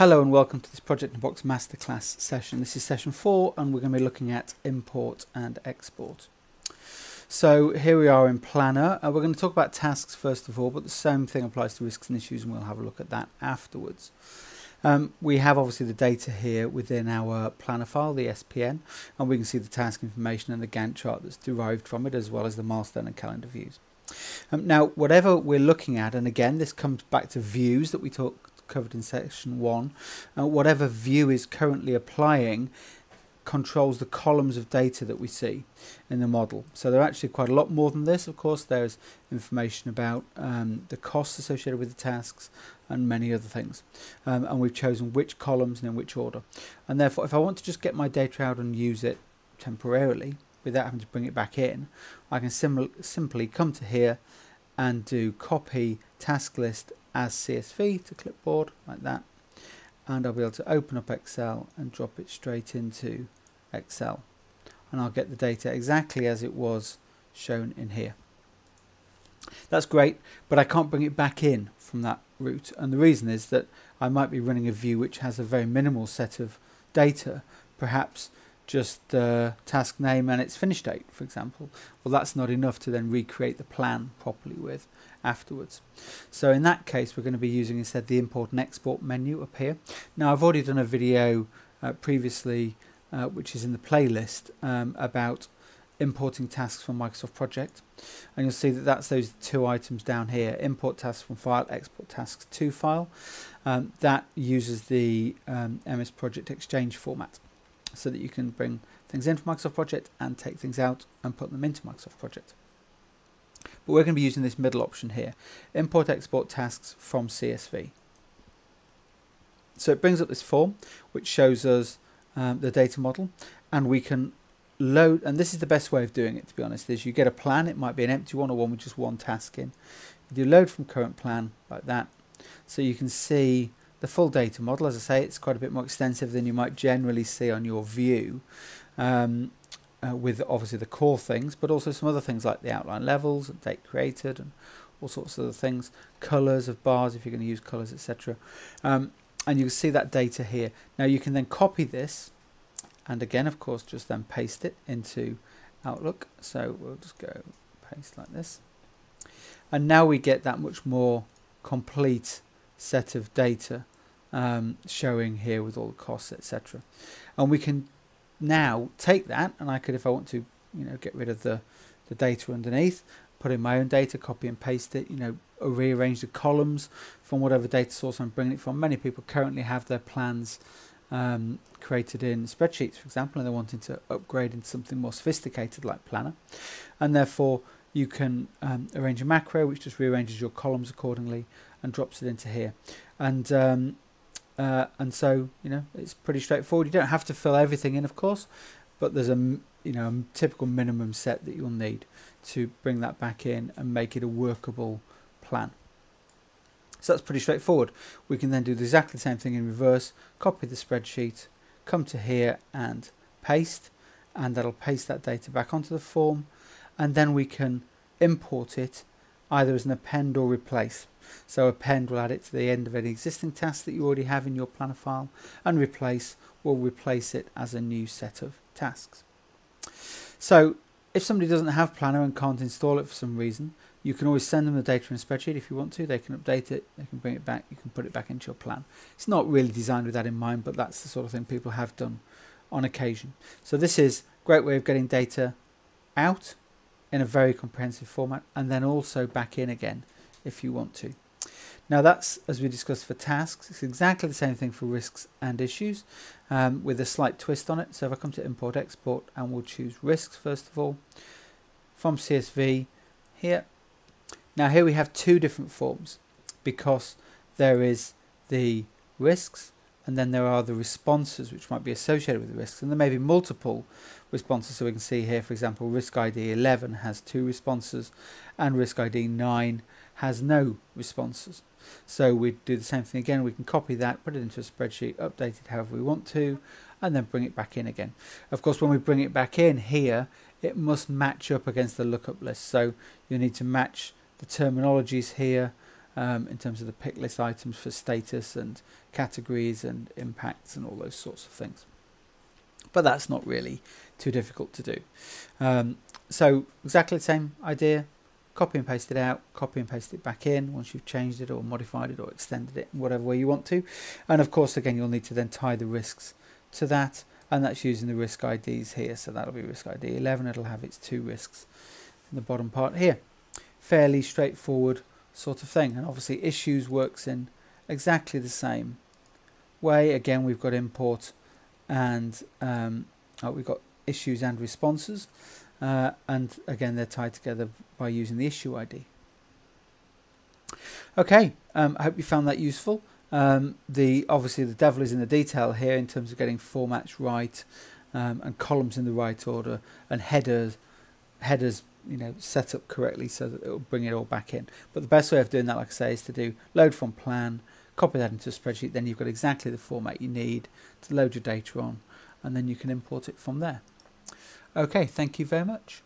Hello and welcome to this Project in Box Masterclass session. This is session four and we're going to be looking at import and export. So here we are in Planner. Uh, we're going to talk about tasks first of all, but the same thing applies to risks and issues and we'll have a look at that afterwards. Um, we have obviously the data here within our planner file, the SPN, and we can see the task information and the Gantt chart that's derived from it, as well as the milestone and calendar views. Um, now, whatever we're looking at, and again, this comes back to views that we talked covered in section 1, uh, whatever view is currently applying controls the columns of data that we see in the model. So there are actually quite a lot more than this. Of course, there's information about um, the costs associated with the tasks and many other things. Um, and we've chosen which columns and in which order. And therefore, if I want to just get my data out and use it temporarily without having to bring it back in, I can sim simply come to here and do copy task list as CSV to clipboard like that. And I'll be able to open up Excel and drop it straight into Excel. And I'll get the data exactly as it was shown in here. That's great but I can't bring it back in from that route. And the reason is that I might be running a view which has a very minimal set of data. Perhaps just the task name and its finish date for example well that's not enough to then recreate the plan properly with afterwards. So in that case we're going to be using instead the import and export menu up here. Now I've already done a video uh, previously uh, which is in the playlist um, about importing tasks from Microsoft Project and you'll see that that's those two items down here import tasks from file export tasks to file um, that uses the um, MS Project Exchange format so that you can bring things in from Microsoft Project and take things out and put them into Microsoft Project but we're going to be using this middle option here, import export tasks from CSV. So it brings up this form which shows us um, the data model and we can load, and this is the best way of doing it to be honest, is you get a plan, it might be an empty one or one with just one task in. You load from current plan like that so you can see the full data model. As I say, it's quite a bit more extensive than you might generally see on your view. Um, uh, with obviously the core things, but also some other things like the outline levels, and date created, and all sorts of other things, colors of bars if you're going to use colors, etc. Um, and you can see that data here. Now you can then copy this, and again, of course, just then paste it into Outlook. So we'll just go paste like this, and now we get that much more complete set of data um, showing here with all the costs, etc. And we can now take that and I could if I want to you know get rid of the the data underneath put in my own data copy and paste it you know rearrange the columns from whatever data source I'm bringing it from. Many people currently have their plans um, created in spreadsheets for example and they're wanting to upgrade into something more sophisticated like planner. And therefore you can um, arrange a macro which just rearranges your columns accordingly and drops it into here. And um, uh, and so you know it's pretty straightforward. You don't have to fill everything in, of course, but there's a you know a typical minimum set that you'll need to bring that back in and make it a workable plan. So that's pretty straightforward. We can then do exactly the same thing in reverse. Copy the spreadsheet, come to here and paste, and that'll paste that data back onto the form, and then we can import it either as an append or replace. So append will add it to the end of any existing task that you already have in your planner file and replace will replace it as a new set of tasks. So if somebody doesn't have planner and can't install it for some reason you can always send them the data in a spreadsheet if you want to. They can update it, they can bring it back, you can put it back into your plan. It's not really designed with that in mind, but that's the sort of thing people have done on occasion. So this is a great way of getting data out in a very comprehensive format and then also back in again if you want to. Now that's, as we discussed for tasks, it's exactly the same thing for risks and issues um, with a slight twist on it. So if I come to import export and we'll choose risks first of all from CSV here. Now here we have two different forms because there is the risks and then there are the responses which might be associated with the risks and there may be multiple responses so we can see here for example risk ID 11 has two responses and risk ID 9 has no responses. So we do the same thing again. We can copy that put it into a spreadsheet update it however we want to and then bring it back in again. Of course when we bring it back in here it must match up against the lookup list. So you need to match the terminologies here um, in terms of the pick list items for status and categories and impacts and all those sorts of things. But that's not really too difficult to do. Um, so exactly the same idea, copy and paste it out, copy and paste it back in once you've changed it or modified it or extended it whatever way you want to. And of course, again, you'll need to then tie the risks to that, and that's using the risk IDs here. So that'll be risk ID 11, it'll have its two risks in the bottom part here. Fairly straightforward sort of thing. And obviously, issues works in exactly the same way. Again, we've got import and um, oh, we've got issues and responses. Uh, and again, they're tied together by using the issue ID. Okay, um, I hope you found that useful. Um, the obviously the devil is in the detail here in terms of getting formats right um, and columns in the right order and headers headers you know set up correctly so that it will bring it all back in. But the best way of doing that, like I say, is to do load from plan, copy that into a spreadsheet. Then you've got exactly the format you need to load your data on, and then you can import it from there. Okay, thank you very much.